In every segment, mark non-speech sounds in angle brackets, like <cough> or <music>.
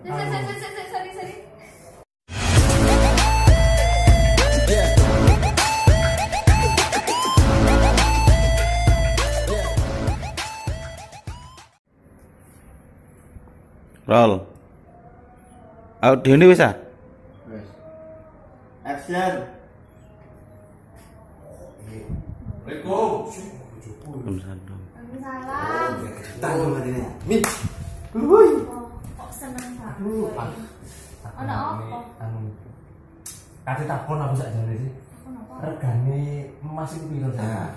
Sorry, sorry. Roll. Audio ini bisa? Wes. Action. Waalaikumsalam. Waalaikumsalam. Tadi nih. Min. Oh, kok seneng banget. Apa? anu kate takon aku sak jane sih regane emas iku piro Nah, sak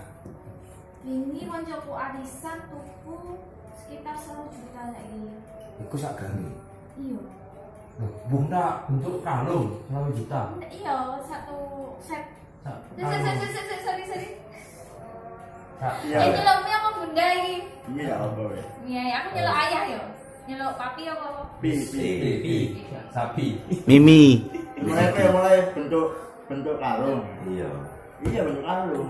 Ini koncoku arisan tuku sekitar 1 juta lagi. iku sak gani. Iya. bung tak bentuk kalung 20 juta Iya, satu set. Sorry, sorry, kalung sorry, sorry, sorry. Iya. Ini lo punya apa bunda ini? Iya, apa? Iya, aku nyelok ayah yo. Nyelok papi apa? Pi, pi, pi, pi. sapi Mimi. Mulai mulai bentuk bentuk kalung. Iya. Iya, bentuk kalung.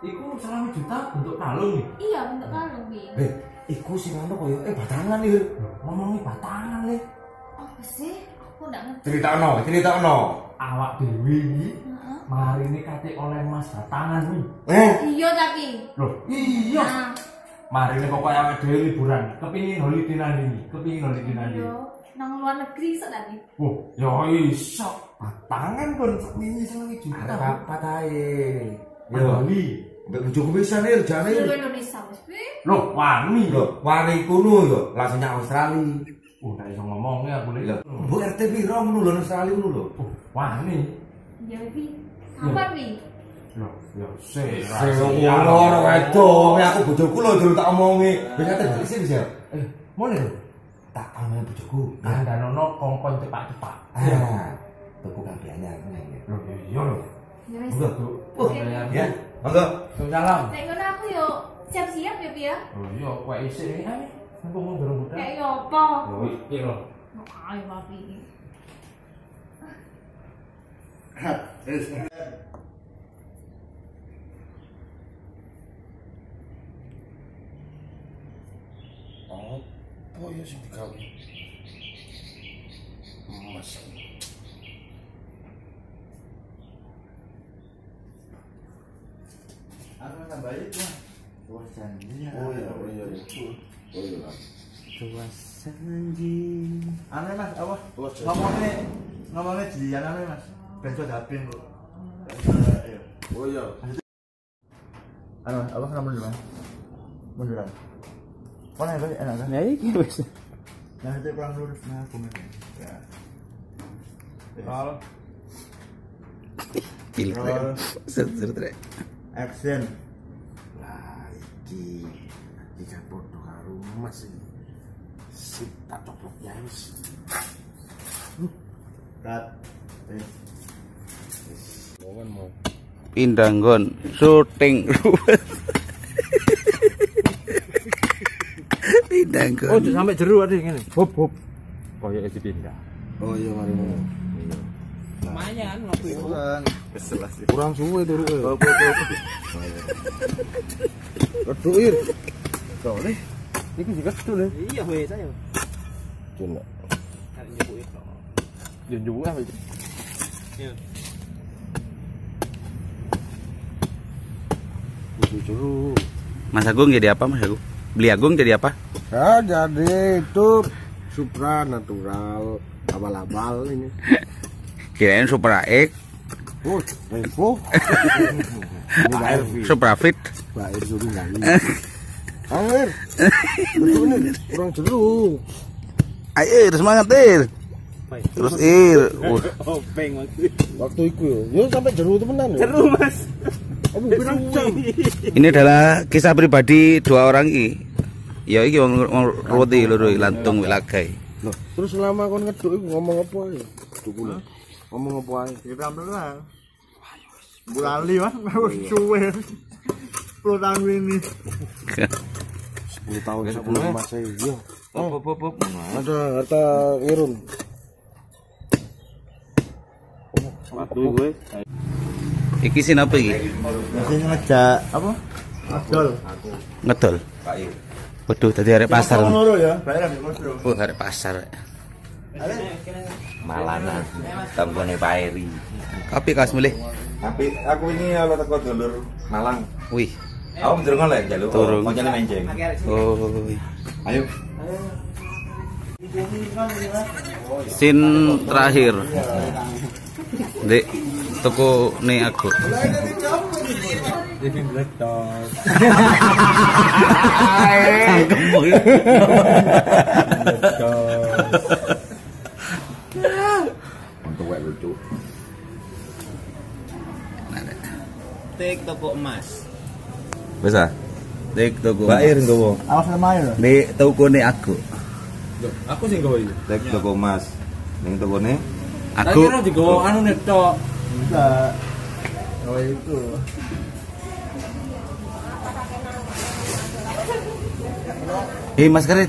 iku 20 juta bentuk kalung nih Iya, bentuk kalung, Bi. Eh, iku sing anu koyo eh batangan iki. ngomongin batangan le Apa sih? Aku nggak ngerti. Critakno, critakno. awak dewi ini Heeh. mari ini kate oleh emas batangan nih Eh, Iya tapi. lho iya Nah, mari ini pokoknya awak dewi liburan kepingin holiday nanti kepingin holiday nanti iya. Nang luar negeri sok tadi. Wah, ya iso. Batangan pun ini selagi juta. arep apa tae? Yo, Yo, Bali. mbek bojoku pisan nih jane. Seluruh Indonesia wis, Bi. Loh, wani Lho, wari kuno yo, langsung nyang Australia. Oh, ndak iso ngomongnya aku Lho, lho. Bu RT piro ngono lho Australia ngono lho. Oh, wani. Iya, Bi. Kapan, Bi? Ya. Sing ngono wedok, aku bojoku lho jero tak omongi. Ben ate balik sih bisa. Eh, mau lho. Tak omongi bojoku. Nah, dan ono kongkon cepat-cepat. Ah, tuku kabehane aku nek. Ya iya lho. Ya wis. Ya, monggo. Salam. Nek ngono aku yo siap-siap ya, Bi ya. Oh iya, kok isih ini ae. Mumpung mau dorong budal. Kayak yo apa? Oh, iya lho. Ayo, papi. Apa ya sing digawe? Emas. Aku nambah itu mah. Tuas janjinya. Oh iya, oh iya, iya. Oh iya. Tuas janji. Ane mas, apa? Janji. Ngomongnya, ngomongnya jilian ane mas. Benco dapin. Iya. Oh iya. Anu, apa kamu munduran? Munduran. Mana ya, enak kan? Ya iki wis. Nah, itu kurang lurus nah aku men. Ya. Pilih. Set. Action. Lah iki iki karo iki. Sip tak coplok ya wis. Cut. Pindah nggon syuting. Nggon. Oh, sampai jeru ada ngene. Hop hop. Koyo iki pindah. Oh iya mari mau. Lumayan ngopi. kurang. Kesel sih. Kurang suwe turu. Oh, oh, oh. Keduk ir. Soalnya iki juga ketul ya. Iya, weh saya. Cina. Kan nyebut itu. Yo njupuk apa jeruk. Mas Agung jadi apa Mas Agung? Beli Agung jadi apa? Ya jadi itu supranatural abal-abal ini. <laughs> Kirain Supra X, Oh, Revo. <laughs> Supra Fit. Air. Betul nih, kurang jeruk. Ayo Ir, semangat Ir. Terus Ir. <laughs> Openg waktu itu. Itu ya, sampai jeruk temenan ya. Seru, Mas. Ini adalah kisah pribadi dua orang ini. Ya iki wong roti lho lantung wilagai. Loh, terus selama kon ngeduk iku ngomong apa ya? Tuku lho. Ngomong apa ae? Kita ambil lah. Bulali mas, aku suwe. 10 tahun ini. 10 tahun sebelum Masehi. Yo. Hop hop hop. Ada harta irun. Waktu gue. Iki sin apa iki? Masih ngejak apa? Adol. Ngedol. Waduh, tadi arek pasar. Ya. Oh, arek pasar. Malanan. Tanggone Pak Eri. Kopi kas milih. Tapi aku ini kalau teko dulur Malang. Wih. Aku durung oleh jaluk. Durung. Kancane menjeng. Oh. Ayo. Sin terakhir. Dek, toko nih aku. Cangkem boy. Untuk wek lucu. Tik toko emas. Bisa. Dek toko. Bair nggowo. Awas sama ayo. Dek toko nih aku. Aku sing gawe iki. Tek toko emas. Ning tokone Tak Aku. kira digawa anu netok. Enggak. Oh itu. Eh, maskernya